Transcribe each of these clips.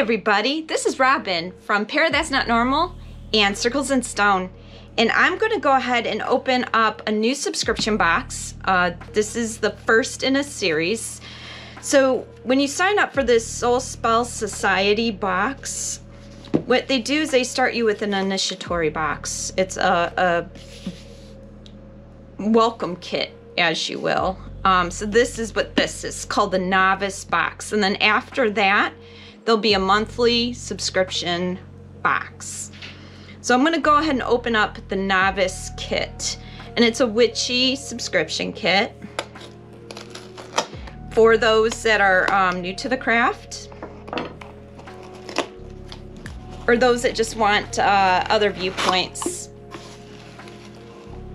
everybody, this is Robin from Para That's Not Normal and Circles in Stone. And I'm going to go ahead and open up a new subscription box. Uh, this is the first in a series. So when you sign up for this Soul Spell Society box, what they do is they start you with an initiatory box. It's a, a welcome kit, as you will. Um, so this is what this is called the novice box. And then after that, there'll be a monthly subscription box. So I'm going to go ahead and open up the novice kit. And it's a witchy subscription kit for those that are um, new to the craft or those that just want uh, other viewpoints.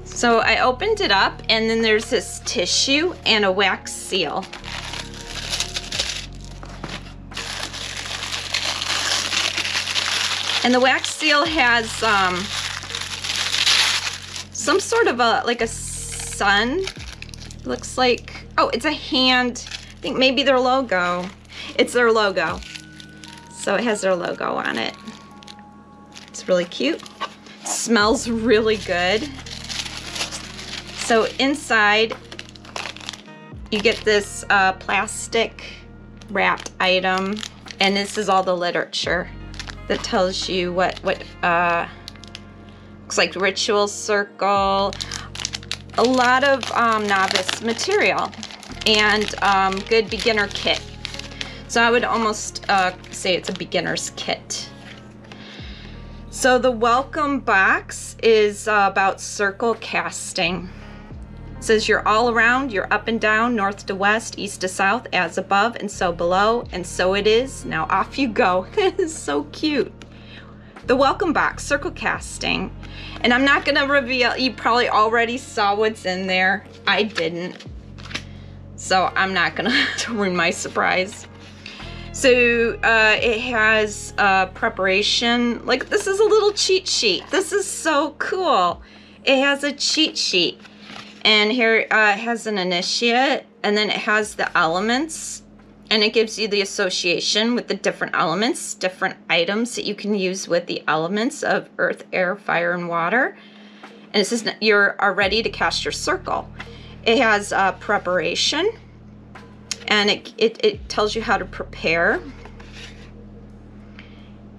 So I opened it up and then there's this tissue and a wax seal. And the wax seal has um, some sort of a, like a sun. Looks like, oh, it's a hand. I think maybe their logo. It's their logo. So it has their logo on it. It's really cute. Smells really good. So inside, you get this uh, plastic wrapped item, and this is all the literature that tells you what, what uh, looks like ritual circle, a lot of um, novice material, and um, good beginner kit. So I would almost uh, say it's a beginner's kit. So the welcome box is uh, about circle casting. Says you're all around, you're up and down, north to west, east to south, as above and so below, and so it is. Now off you go. so cute. The welcome box, circle casting. And I'm not gonna reveal, you probably already saw what's in there. I didn't. So I'm not gonna ruin my surprise. So uh, it has uh, preparation. Like this is a little cheat sheet. This is so cool. It has a cheat sheet. And here uh, it has an initiate and then it has the elements and it gives you the association with the different elements, different items that you can use with the elements of earth, air, fire, and water. And it says you are ready to cast your circle. It has uh, preparation and it, it, it tells you how to prepare.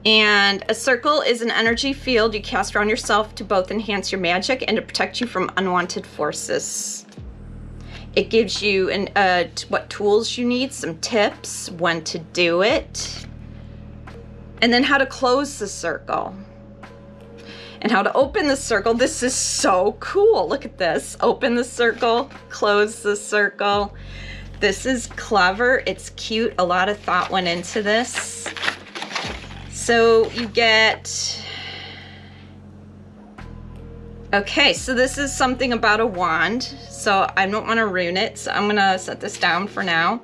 And a circle is an energy field you cast around yourself to both enhance your magic and to protect you from unwanted forces. It gives you an, uh, what tools you need, some tips, when to do it, and then how to close the circle and how to open the circle. This is so cool. Look at this. Open the circle, close the circle. This is clever. It's cute. A lot of thought went into this. So you get... Okay, so this is something about a wand. So I don't want to ruin it. So I'm going to set this down for now.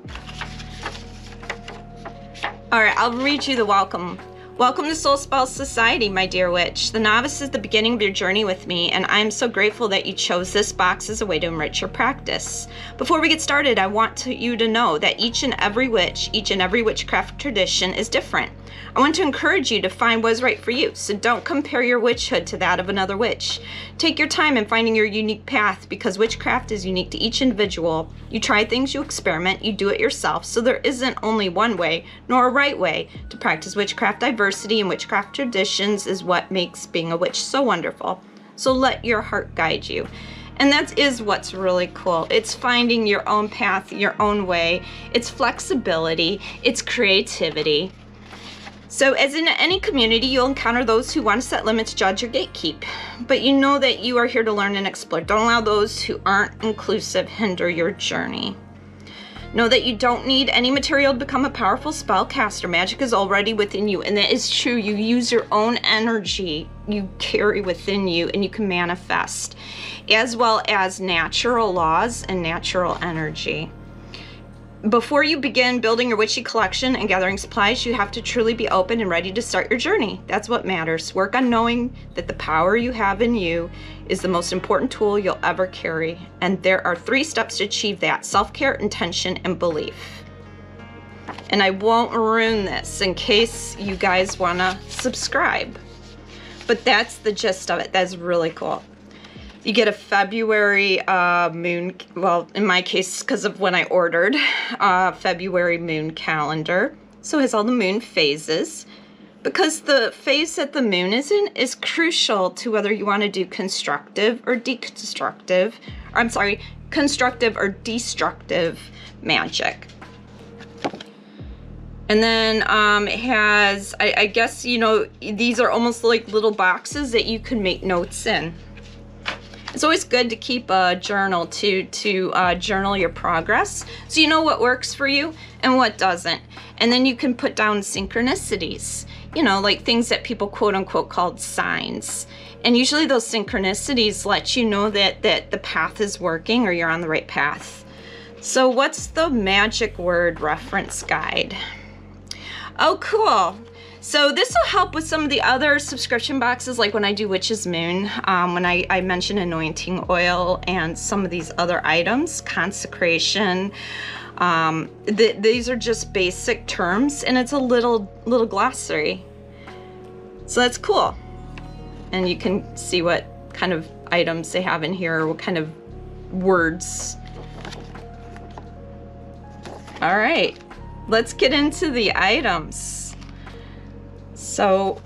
All right, I'll read you the welcome Welcome to Soul Spell Society, my dear witch. The novice is the beginning of your journey with me, and I am so grateful that you chose this box as a way to enrich your practice. Before we get started, I want to, you to know that each and every witch, each and every witchcraft tradition is different. I want to encourage you to find what is right for you, so don't compare your witchhood to that of another witch. Take your time in finding your unique path because witchcraft is unique to each individual. You try things, you experiment, you do it yourself, so there isn't only one way, nor a right way, to practice witchcraft. Diversity in witchcraft traditions is what makes being a witch so wonderful. So let your heart guide you. And that is what's really cool. It's finding your own path, your own way. It's flexibility, it's creativity. So as in any community, you'll encounter those who want to set limits, judge, or gatekeep. But you know that you are here to learn and explore. Don't allow those who aren't inclusive hinder your journey. Know that you don't need any material to become a powerful spellcaster. Magic is already within you, and that is true. You use your own energy you carry within you, and you can manifest, as well as natural laws and natural energy. Before you begin building your witchy collection and gathering supplies, you have to truly be open and ready to start your journey. That's what matters. Work on knowing that the power you have in you is the most important tool you'll ever carry. And there are three steps to achieve that self care, intention, and belief. And I won't ruin this in case you guys want to subscribe. But that's the gist of it. That's really cool. You get a February uh, moon, well, in my case, because of when I ordered, uh, February moon calendar. So it has all the moon phases. Because the phase that the moon is in is crucial to whether you want to do constructive or deconstructive, or I'm sorry, constructive or destructive magic. And then um, it has, I, I guess, you know, these are almost like little boxes that you can make notes in. It's always good to keep a journal to to uh, journal your progress, so you know what works for you and what doesn't. And then you can put down synchronicities, you know, like things that people quote unquote called signs. And usually those synchronicities let you know that that the path is working or you're on the right path. So what's the magic word reference guide? Oh, cool. So this will help with some of the other subscription boxes, like when I do Witch's Moon, um, when I, I mention anointing oil and some of these other items, consecration. Um, th these are just basic terms, and it's a little little glossary. So that's cool. And you can see what kind of items they have in here, what kind of words. All right, let's get into the items. So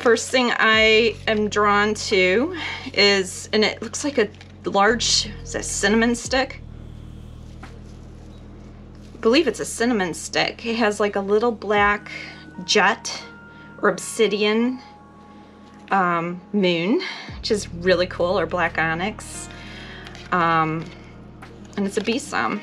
first thing I am drawn to is, and it looks like a large, is that cinnamon stick? I believe it's a cinnamon stick. It has like a little black jet or obsidian um, moon, which is really cool, or black onyx. Um, and it's a besom.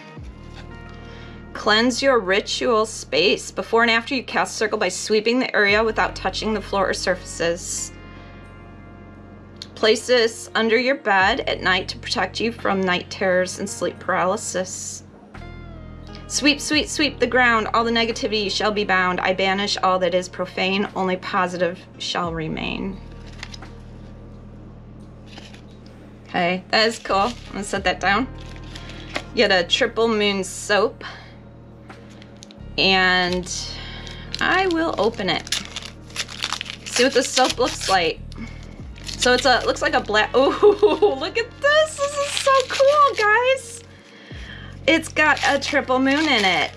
Cleanse your ritual space before and after you cast circle by sweeping the area without touching the floor or surfaces. Place this under your bed at night to protect you from night terrors and sleep paralysis. Sweep, sweep, sweep the ground. All the negativity shall be bound. I banish all that is profane. Only positive shall remain. Okay, that is cool. I'm gonna set that down. Get a triple moon soap and I will open it. See what the soap looks like. So it's a looks like a black. Oh, look at this! This is so cool, guys. It's got a triple moon in it.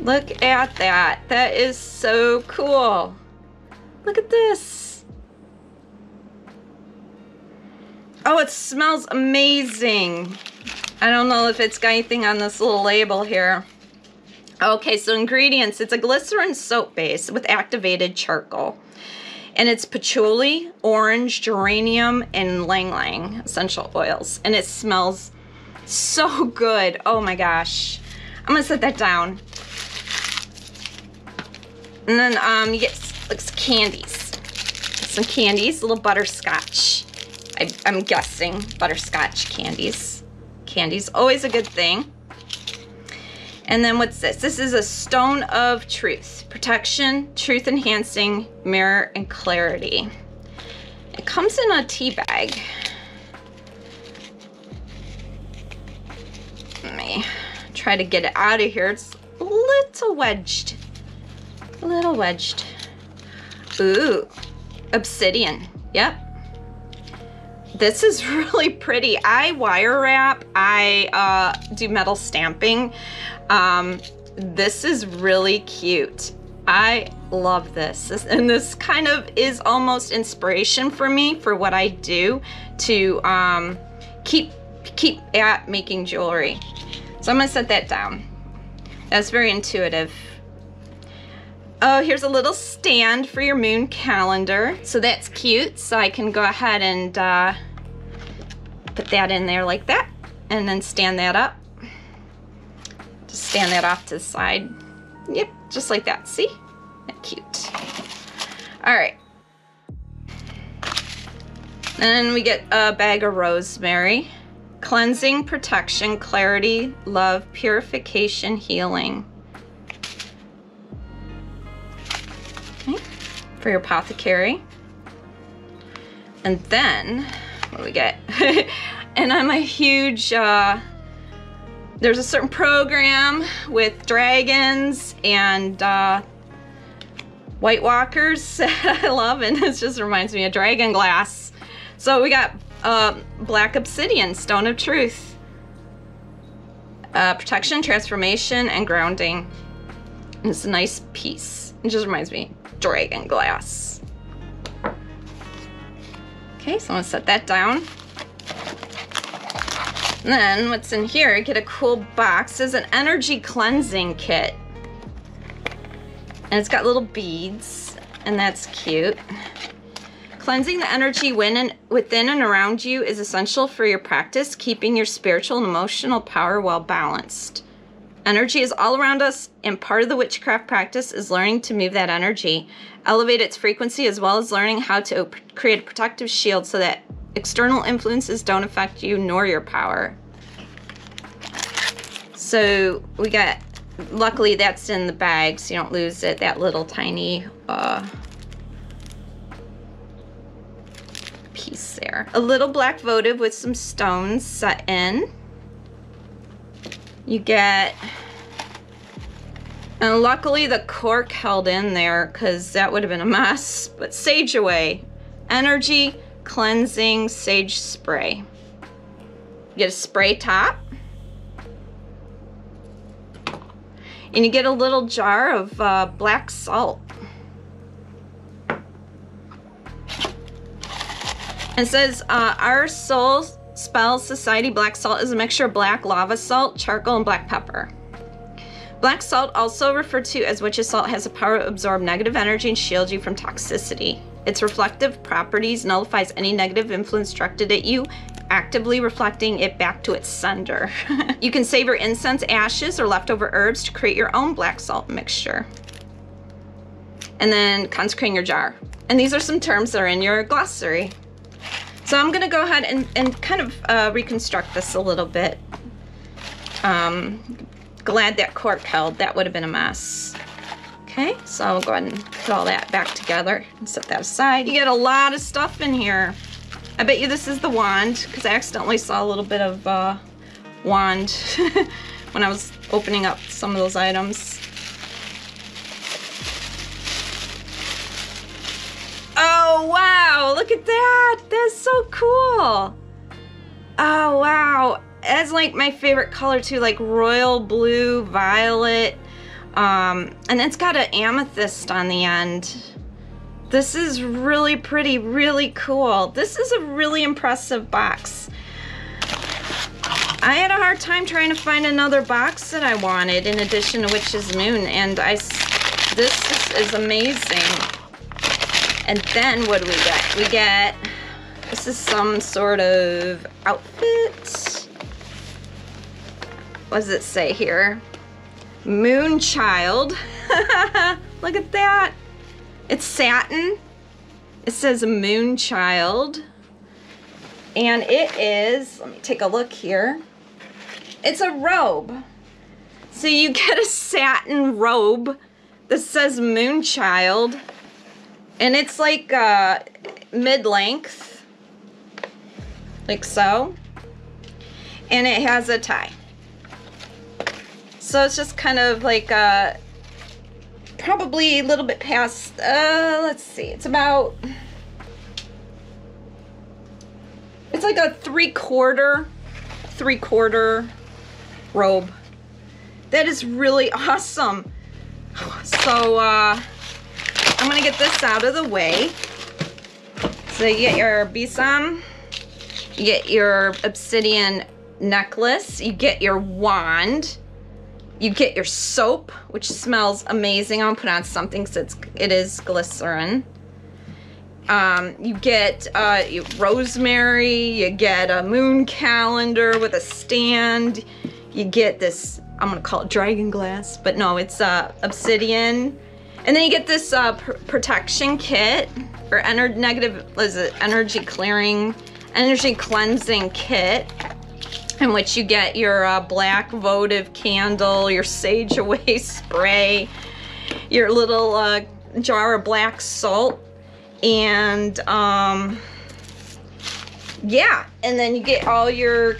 Look at that. That is so cool. Look at this. Oh, it smells amazing. I don't know if it's got anything on this little label here. Okay, so ingredients. It's a glycerin soap base with activated charcoal. And it's patchouli, orange, geranium, and ylang ylang essential oils. And it smells so good. Oh my gosh. I'm gonna set that down. And then um, you get like candies. Some candies, a little butterscotch. I, I'm guessing butterscotch candies candies, always a good thing. And then what's this? This is a stone of truth. Protection, truth enhancing, mirror, and clarity. It comes in a tea bag. Let me try to get it out of here. It's a little wedged. A little wedged. Ooh, obsidian. Yep, this is really pretty. I wire wrap, I uh, do metal stamping. Um, this is really cute. I love this. this. And this kind of is almost inspiration for me for what I do to um, keep, keep at making jewelry. So I'm gonna set that down. That's very intuitive. Oh, here's a little stand for your moon calendar. So that's cute. So I can go ahead and uh, put that in there like that and then stand that up. Just stand that off to the side. Yep, just like that. See? cute. All right. And then we get a bag of rosemary. Cleansing, protection, clarity, love, purification, healing. Okay. For your apothecary. And then what do we get. and I'm a huge uh, there's a certain program with dragons and uh, White Walkers I love, and it just reminds me of Dragon Glass. So we got uh, Black Obsidian, Stone of Truth. Uh, protection, transformation, and grounding. And it's a nice piece. It just reminds me Dragon Glass. Okay, so I'm gonna set that down. And then what's in here, I get a cool box, is an energy cleansing kit. And it's got little beads, and that's cute. Cleansing the energy within and around you is essential for your practice, keeping your spiritual and emotional power well balanced. Energy is all around us, and part of the witchcraft practice is learning to move that energy, elevate its frequency, as well as learning how to create a protective shield so that external influences don't affect you nor your power. So we got luckily that's in the bag so you don't lose it that little tiny uh, piece there. A little black votive with some stones set in. You get and luckily the cork held in there because that would have been a mess but sage away. Energy cleansing sage spray you get a spray top and you get a little jar of uh, black salt. It says, uh, our soul spell society black salt is a mixture of black lava salt, charcoal, and black pepper. Black salt, also referred to as witch's salt, has the power to absorb negative energy and shield you from toxicity. Its reflective properties nullifies any negative influence directed at you actively reflecting it back to its sender. you can savor incense ashes or leftover herbs to create your own black salt mixture. And then consecrating your jar. And these are some terms that are in your glossary. So I'm gonna go ahead and, and kind of uh, reconstruct this a little bit. Um, glad that cork held, that would have been a mess. Okay, so I'll go ahead and put all that back together and set that aside. You get a lot of stuff in here. I bet you this is the wand, because I accidentally saw a little bit of uh, wand when I was opening up some of those items. Oh, wow, look at that. That's so cool. Oh, wow. That's like my favorite color too, like royal blue, violet. Um, and it's got an amethyst on the end. This is really pretty, really cool. This is a really impressive box. I had a hard time trying to find another box that I wanted in addition to Witch's Moon, and I, this is, is amazing. And then what do we get? We get, this is some sort of outfit. What does it say here? Moonchild. Look at that. It's satin. It says Moonchild. And it is, let me take a look here. It's a robe. So you get a satin robe that says Moonchild. And it's like uh, mid-length. Like so. And it has a tie. So it's just kind of like a probably a little bit past, uh, let's see, it's about, it's like a three quarter, three quarter robe. That is really awesome. So, uh, I'm gonna get this out of the way. So you get your besom, you get your obsidian necklace, you get your wand, you get your soap, which smells amazing. I'm gonna put on something since it is glycerin. Um, you get uh, rosemary, you get a moon calendar with a stand, you get this, I'm gonna call it dragon glass, but no, it's uh, obsidian. And then you get this uh, pr protection kit, or ener negative, is it energy clearing, energy cleansing kit in which you get your uh, black votive candle, your sage away spray, your little uh, jar of black salt, and um, yeah, and then you get all your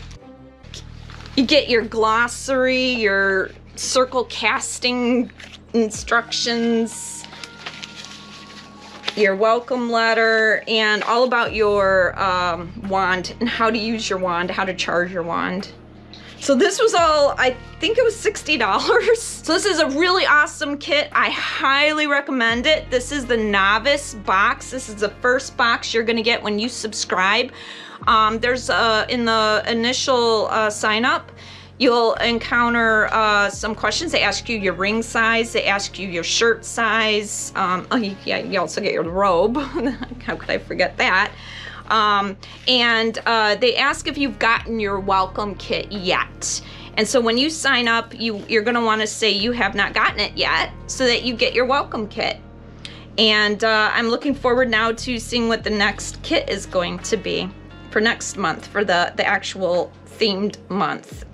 You get your glossary, your circle casting instructions, your welcome letter, and all about your um, wand and how to use your wand, how to charge your wand. So this was all, I think it was $60. So this is a really awesome kit. I highly recommend it. This is the Novice box. This is the first box you're gonna get when you subscribe. Um, there's uh, in the initial uh, sign up, you'll encounter uh, some questions. They ask you your ring size, they ask you your shirt size. Um, oh, yeah, you also get your robe. How could I forget that? Um, and uh, they ask if you've gotten your welcome kit yet. And so when you sign up, you, you're gonna wanna say you have not gotten it yet so that you get your welcome kit. And uh, I'm looking forward now to seeing what the next kit is going to be for next month, for the, the actual themed month.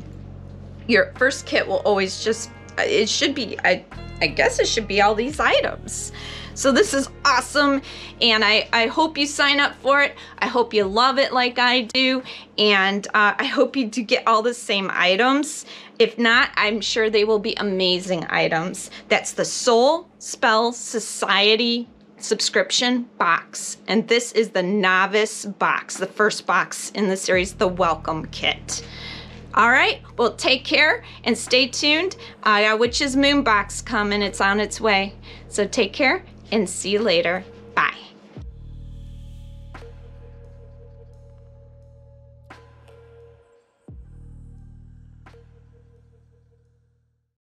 Your first kit will always just, it should be, I, I guess it should be all these items. So this is awesome and I, I hope you sign up for it. I hope you love it like I do and uh, I hope you do get all the same items. If not, I'm sure they will be amazing items. That's the Soul Spell Society subscription box and this is the novice box the first box in the series the welcome kit all right well take care and stay tuned. I got witch's moon box coming. It's on its way. So take care and see you later.